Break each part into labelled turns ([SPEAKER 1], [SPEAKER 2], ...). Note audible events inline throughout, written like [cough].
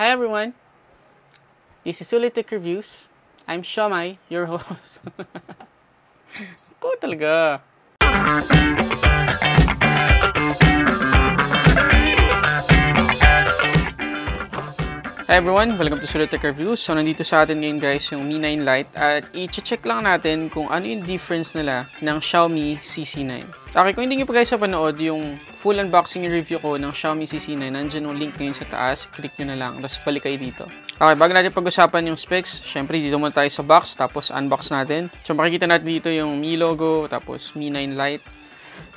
[SPEAKER 1] Hi everyone! This is Sulitic Reviews. I'm Shomai, your [laughs] host. Ko talaga. Hi everyone! Welcome to Sulitic Reviews. So, nandito sa atin ngayon guys yung Mi 9 Lite at i-check lang natin kung ano yung difference nila ng Xiaomi CC9. Okay, kung hindi nyo pa guys napanood yung full unboxing review ko ng Xiaomi CC9, nandiyan yung link ngayon sa taas. Click nyo na lang, tapos balik kayo dito. Okay, bago natin pag-usapan yung specs, syempre dito muna tayo sa box, tapos unbox natin. So, makikita natin dito yung Mi logo, tapos Mi 9 Lite.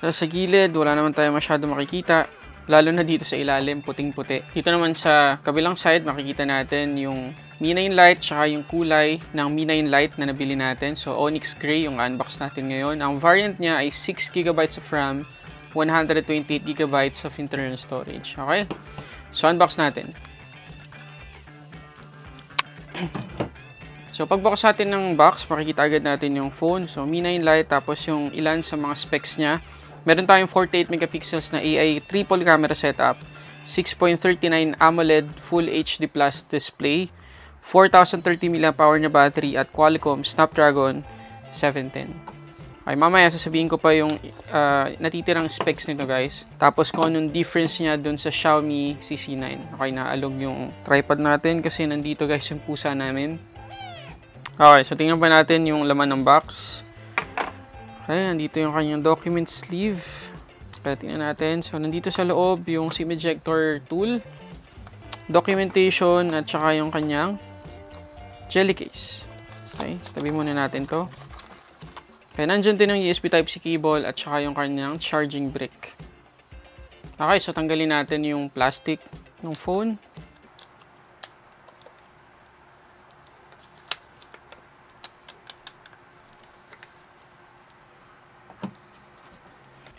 [SPEAKER 1] Tapos sa gilid, wala naman tayo masyado makikita. Lalo na dito sa ilalim, puting-puti. Dito naman sa kabilang side, makikita natin yung Mi 9 Lite tsaka yung kulay ng Mi 9 Lite na nabili natin. So, Onyx Gray yung unbox natin ngayon. Ang variant niya ay 6GB of RAM, 128GB of internal storage. Okay? So, unbox natin. So, pagbukas natin ng box, makikita agad natin yung phone. So, Mi 9 Lite, tapos yung ilan sa mga specs niya. Meron tayong 48 megapixels na AI triple camera setup, 6.39 AMOLED Full HD Plus display, 4030 mAh na battery at Qualcomm Snapdragon 710. Okay, mamaya sasabihin ko pa yung uh, natitirang specs nito guys. Tapos kung anong difference niya dun sa Xiaomi CC9. Okay, naalog yung tripod natin kasi nandito guys yung pusa namin. Okay, so tingnan pa natin yung laman ng box. Okay, nandito yung kanyang document sleeve. Kaya tingnan natin. So, nandito sa loob yung SIM ejector tool, documentation, at saka yung kanyang jelly case. Okay, tabi muna natin to. Kaya nandyan din yung USB Type-C cable at saka yung kanyang charging brick. Okay, so tanggalin natin yung plastic ng phone.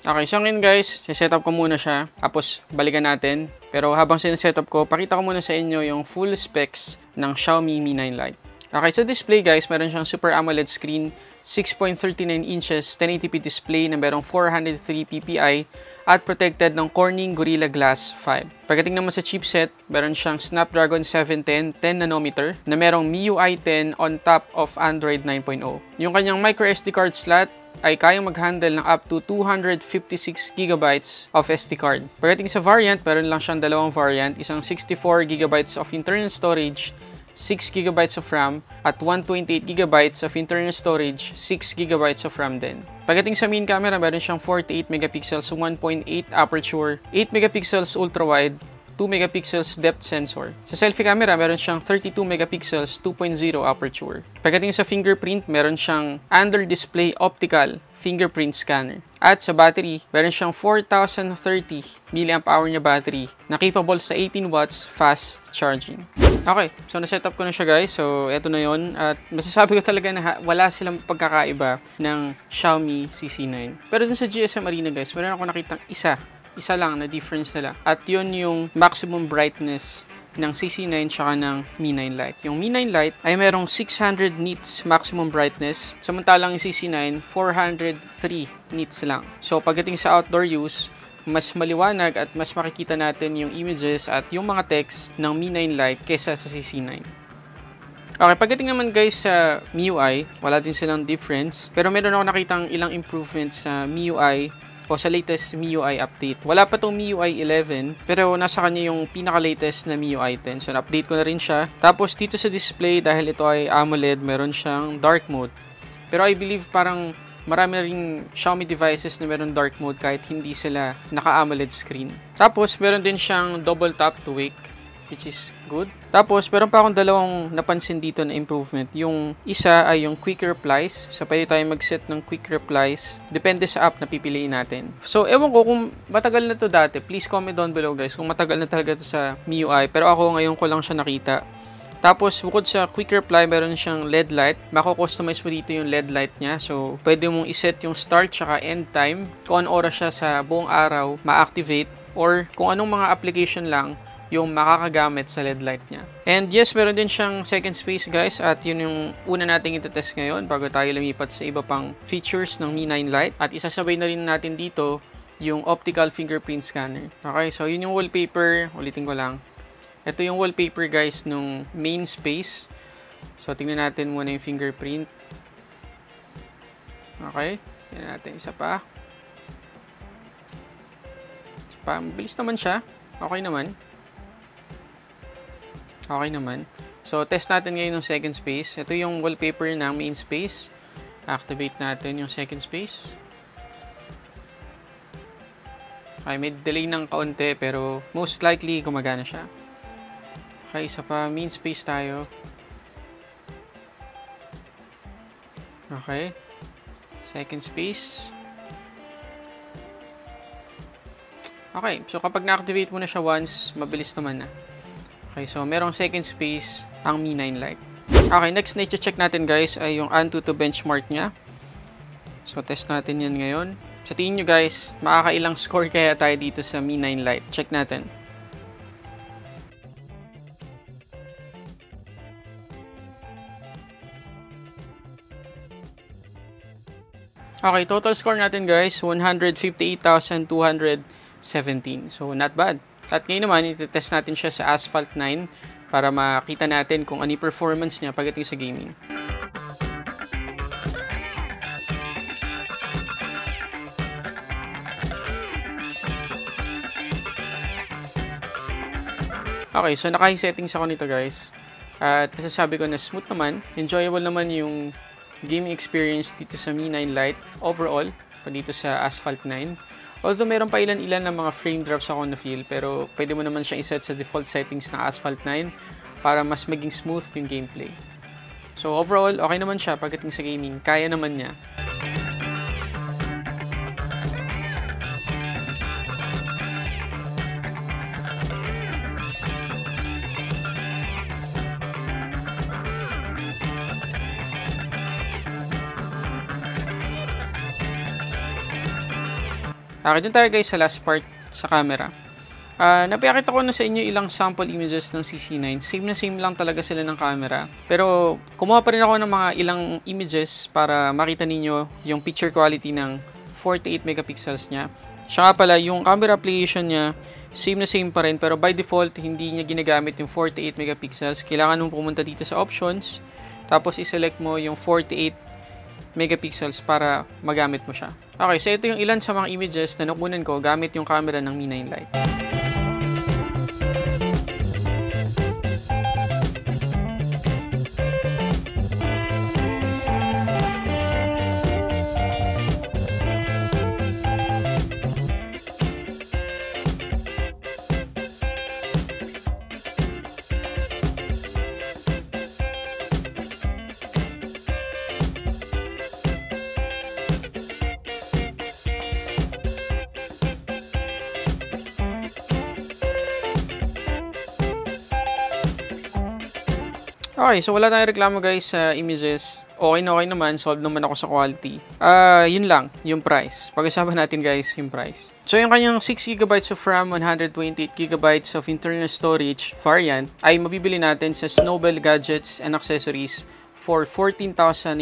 [SPEAKER 1] Okay, so ngayon guys, set up ko muna siya. Tapos, balikan natin. Pero habang sineset-up ko, pakita ko muna sa inyo yung full specs ng Xiaomi Mi 9 Lite. Okay, so display guys, meron siyang Super AMOLED screen, 6.39 inches 1080p display na merong 403 ppi at protected ng Corning Gorilla Glass 5. Pagdating naman sa chipset, meron siyang Snapdragon 710 10nm na merong MIUI 10 on top of Android 9.0. Yung kanyang microSD card slot ay kayang mag-handle ng up to 256GB of SD card. Pagdating sa variant, meron lang siyang dalawang variant, isang 64GB of internal storage 6GB of RAM, at 128GB of internal storage, 6GB of RAM din. Pagdating sa main camera, meron siyang 48 megapixels 1.8 aperture, 8 megapixels ultra-wide, 2 megapixels depth sensor. Sa selfie camera, meron siyang 32 megapixels 2.0 aperture. Pagdating sa fingerprint, meron siyang under display optical fingerprint scanner. At sa battery, meron siyang 4,030 mAh na battery na capable sa 18 watts fast charging. Okay, so na-set up ko na siya guys. So, eto na yon At masasabi ko talaga na wala silang pagkakaiba ng Xiaomi CC9. Pero dun sa GSM Arena guys, meron ako nakitang isa isa lang na difference nila. At yun yung maximum brightness ng CC9 tsaka ng Mi 9 Lite. Yung Mi 9 Lite ay merong 600 nits maximum brightness, samantalang yung CC9 403 nits lang. So pagdating sa outdoor use, mas maliwanag at mas makikita natin yung images at yung mga text ng Mi 9 Lite kesa sa CC9. Okay, pagdating naman guys sa MIUI, wala din silang difference. Pero meron ako nakitang ilang improvements sa MIUI o sa latest MIUI update. Wala pa tong MIUI 11, pero nasa kanya yung pinaka-latest na MIUI 10. So, na-update ko na rin siya. Tapos, dito sa display, dahil ito ay AMOLED, meron siyang dark mode. Pero I believe parang marami ring Xiaomi devices na meron dark mode kahit hindi sila naka-AMOLED screen. Tapos, meron din siyang double tap to wake which is good. Tapos, meron pa akong dalawang napansin dito na improvement. Yung isa ay yung quick replies. So, pwede tayo mag-set ng quick replies. Depende sa app na pipiliin natin. So, ewan ko kung matagal na to dati. Please comment down below guys kung matagal na talaga to sa MIUI. Pero ako ngayon ko lang siya nakita. Tapos, bukod sa quick reply, meron siyang LED light. Mako-customize mo dito yung LED light niya. So, pwede mong iset yung start tsaka end time. Kung anong oras siya sa buong araw, ma-activate. Or kung anong mga application lang yung makakagamit sa LED light niya. And yes, meron din siyang second space guys at yun yung una nating itetest ngayon bago tayo lumipat sa iba pang features ng Mi 9 Lite. At isasabay na rin natin dito yung optical fingerprint scanner. Okay, so yun yung wallpaper. Ulitin ko lang. Ito yung wallpaper guys nung main space. So, tingnan natin muna yung fingerprint. Okay. Tingnan natin isa pa. Isa pa. Mabilis naman siya. Okay naman. Okay naman. So, test natin ngayon yung second space. Ito yung wallpaper ng main space. Activate natin yung second space. Okay, may delay ng kaunti pero most likely gumagana siya. Okay, isa pa. Main space tayo. Okay. Second space. Okay, so kapag na-activate mo na siya once, mabilis naman na. Okay, so merong second space ang Mi 9 Lite. Okay, next na check natin guys ay yung Antutu benchmark niya. So test natin yan ngayon. Sa tingin nyo guys, makakailang score kaya tayo dito sa Mi 9 Lite. Check natin. Okay, total score natin guys, 158,217. So, not bad. At ngayon naman, iti-test natin siya sa Asphalt 9 para makita natin kung ano performance niya pagdating sa gaming. Okay, so naka-settings ako nito guys. At masasabi ko na smooth naman. Enjoyable naman yung gaming experience dito sa Mi 9 Lite overall, pa dito sa Asphalt 9. Although meron pa ilan-ilan ng mga frame drops ako na feel, pero pwede mo naman siya iset sa default settings ng Asphalt 9 para mas maging smooth yung gameplay. So overall, okay naman siya pagdating sa gaming. Kaya naman niya. Okay, dun tayo guys sa last part sa camera. Uh, napakita ko na sa inyo ilang sample images ng CC9. Same na same lang talaga sila ng camera. Pero kumuha pa rin ako ng mga ilang images para makita ninyo yung picture quality ng 48 megapixels niya. Siya pala, yung camera application niya, same na same pa rin. Pero by default, hindi niya ginagamit yung 48 megapixels. Kailangan mong pumunta dito sa options. Tapos iselect mo yung 48 megapixels para magamit mo siya. Okay, so ito yung ilan sa mga images na nakunan ko gamit yung camera ng Mi 9 Lite. Okay, so wala tayong reklamo guys sa images. Okay na okay naman, solve naman ako sa quality. Ah, uh, yun lang, yung price. Pag-usapan natin guys, yung price. So yung kanyang 6GB of RAM, 128GB of internal storage variant ay mabibili natin sa Snowbell Gadgets and Accessories for 14,990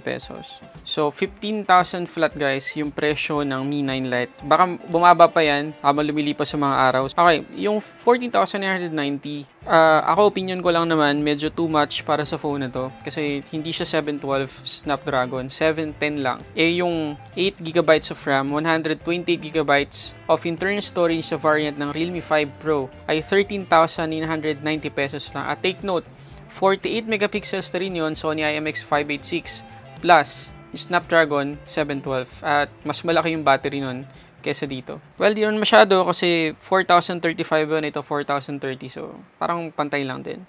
[SPEAKER 1] pesos. So, 15,000 flat guys yung presyo ng Mi 9 Lite. Baka bumaba pa yan habang lumilipas sa mga araw. Okay, yung 14,990, uh, ako opinion ko lang naman, medyo too much para sa phone na to. Kasi hindi siya 712 Snapdragon, 710 lang. Eh yung 8GB of RAM, 128GB of internal storage sa variant ng Realme 5 Pro ay 13,990 pesos lang. At take note, 48 megapixels na rin yun, Sony IMX586 plus Snapdragon 712 at mas malaki yung battery nun kesa dito. Well, di naman masyado kasi 4035 yun, ito 4030 so parang pantay lang din.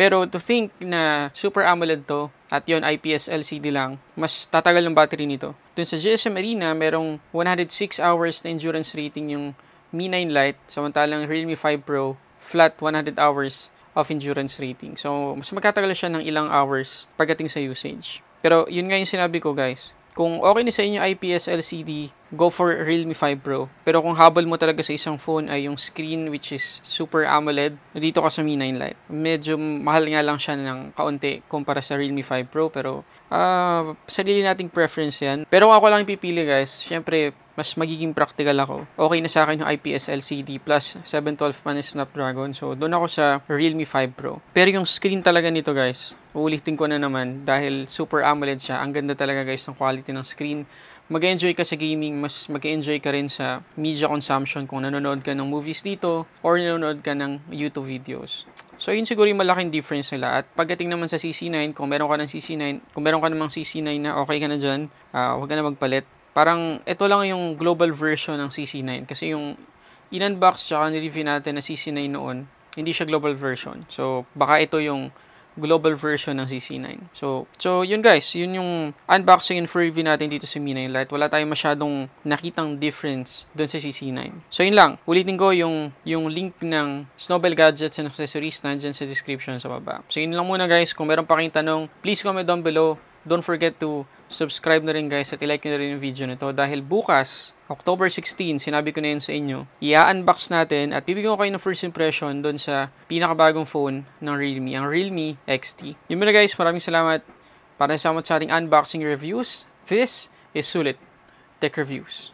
[SPEAKER 1] Pero to think na Super AMOLED to at yon IPS LCD lang, mas tatagal yung battery nito. Dun sa GSM Arena, merong 106 hours na endurance rating yung Mi 9 Lite, samantalang Realme 5 Pro, flat 100 hours of endurance rating. So, mas magkatagal siya ng ilang hours pagdating sa usage. Pero, yun nga yung sinabi ko guys. Kung okay na sa inyo IPS LCD, go for Realme 5 Pro. Pero kung habol mo talaga sa isang phone ay yung screen which is Super AMOLED, dito ka sa Mi 9 Lite. Medyo mahal nga lang siya ng kaunti kumpara sa Realme 5 Pro pero uh, sarili nating preference yan. Pero kung ako lang pipili guys, syempre mas magiging practical ako. Okay na sa akin yung IPS LCD plus 712 pa na Snapdragon. So, doon ako sa Realme 5 Pro. Pero yung screen talaga nito guys, uulitin ko na naman dahil Super AMOLED siya. Ang ganda talaga guys ng quality ng screen. Mag-enjoy ka sa gaming, mas mag-enjoy ka rin sa media consumption kung nanonood ka ng movies dito or nanonood ka ng YouTube videos. So, yun siguro yung malaking difference nila. At pagdating naman sa CC9, kung meron ka ng CC9, kung meron ka namang CC9 na okay ka na dyan, uh, huwag ka na magpalit parang ito lang yung global version ng CC9 kasi yung in-unbox tsaka ni-review natin na CC9 noon, hindi siya global version. So, baka ito yung global version ng CC9. So, so yun guys, yun yung unboxing and full review natin dito sa Mi 9 Lite. Wala tayong masyadong nakitang difference dun sa CC9. So, yun lang. Ulitin ko yung, yung link ng Snowbell Gadgets and Accessories nandyan sa description sa baba. So, yun lang muna guys. Kung meron pa kayong tanong, please comment down below. Don't forget to subscribe na rin guys at ilike nyo na rin yung video nito dahil bukas, October 16, sinabi ko na yun sa inyo, i-unbox natin at bibigyan ko kayo ng first impression doon sa pinakabagong phone ng Realme, ang Realme XT. Yun muna guys, maraming salamat para sa sa ating unboxing reviews. This is Sulit Tech Reviews.